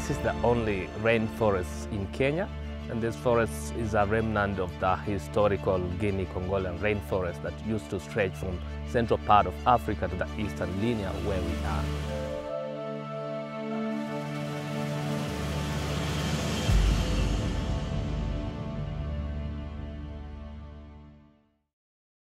this is the only rainforest in Kenya, and this forest is a remnant of the historical Guinea-Congolian rainforest that used to stretch from central part of Africa to the eastern linear where we are.